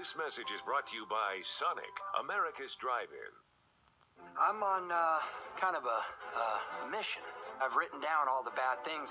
This message is brought to you by Sonic, America's Drive-In. I'm on uh, kind of a, uh, a mission. I've written down all the bad things